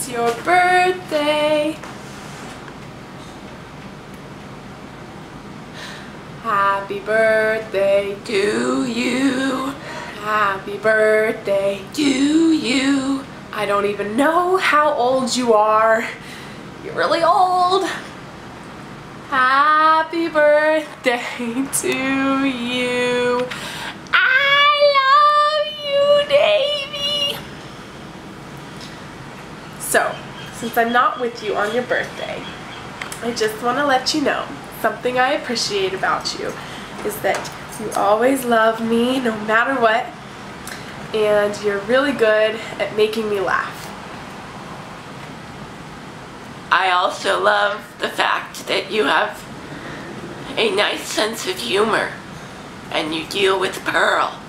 it's your birthday. Happy birthday to you. Happy birthday to you. I don't even know how old you are. You're really old. Happy birthday to you. So, since I'm not with you on your birthday, I just want to let you know something I appreciate about you is that you always love me no matter what and you're really good at making me laugh. I also love the fact that you have a nice sense of humor and you deal with Pearl